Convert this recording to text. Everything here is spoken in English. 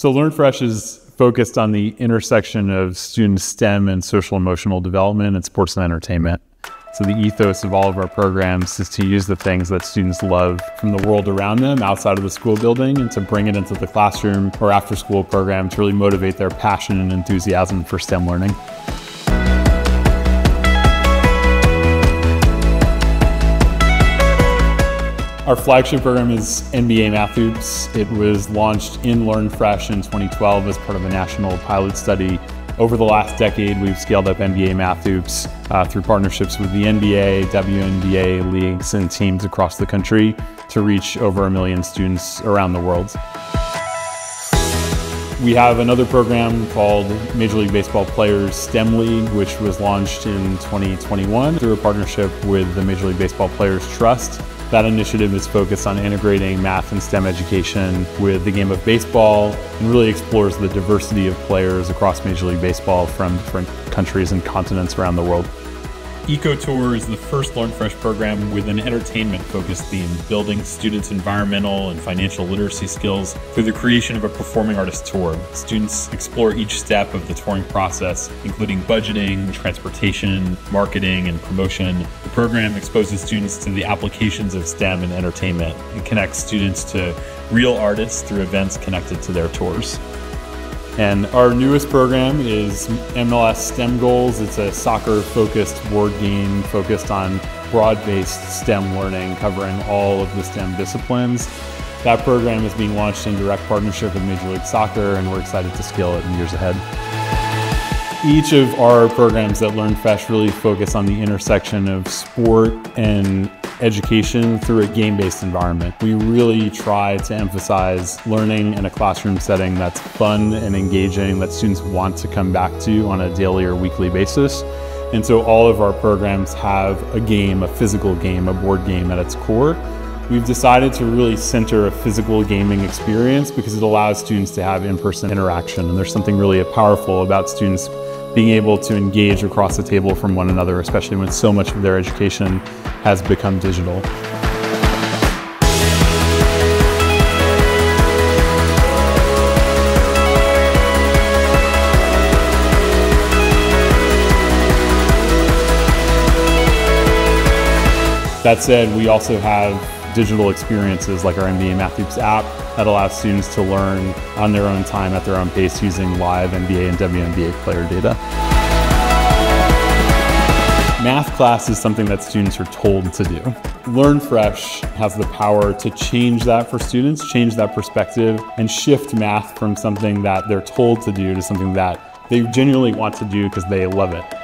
So LearnFresh is focused on the intersection of student STEM and social emotional development and sports and entertainment. So the ethos of all of our programs is to use the things that students love from the world around them outside of the school building and to bring it into the classroom or after school program to really motivate their passion and enthusiasm for STEM learning. Our flagship program is NBA Math Hoops. It was launched in LearnFresh in 2012 as part of a national pilot study. Over the last decade, we've scaled up NBA Math Hoops uh, through partnerships with the NBA, WNBA leagues, and teams across the country to reach over a million students around the world. We have another program called Major League Baseball Players STEM League, which was launched in 2021 through a partnership with the Major League Baseball Players Trust. That initiative is focused on integrating math and STEM education with the game of baseball and really explores the diversity of players across Major League Baseball from different countries and continents around the world. EcoTour is the first LearnFresh program with an entertainment focused theme, building students' environmental and financial literacy skills through the creation of a performing artist tour. Students explore each step of the touring process, including budgeting, transportation, marketing, and promotion. The program exposes students to the applications of STEM and entertainment and connects students to real artists through events connected to their tours. And our newest program is MLS STEM Goals. It's a soccer focused board game focused on broad based STEM learning, covering all of the STEM disciplines. That program is being launched in direct partnership with Major League Soccer, and we're excited to scale it in years ahead. Each of our programs at LearnFresh really focus on the intersection of sport and education through a game-based environment. We really try to emphasize learning in a classroom setting that's fun and engaging, that students want to come back to on a daily or weekly basis. And so all of our programs have a game, a physical game, a board game at its core. We've decided to really center a physical gaming experience because it allows students to have in-person interaction. And there's something really powerful about students being able to engage across the table from one another, especially when so much of their education has become digital. That said, we also have digital experiences like our NBA Math Hoops app that allows students to learn on their own time at their own pace using live NBA and WNBA player data. Math class is something that students are told to do. LearnFresh has the power to change that for students, change that perspective, and shift math from something that they're told to do to something that they genuinely want to do because they love it.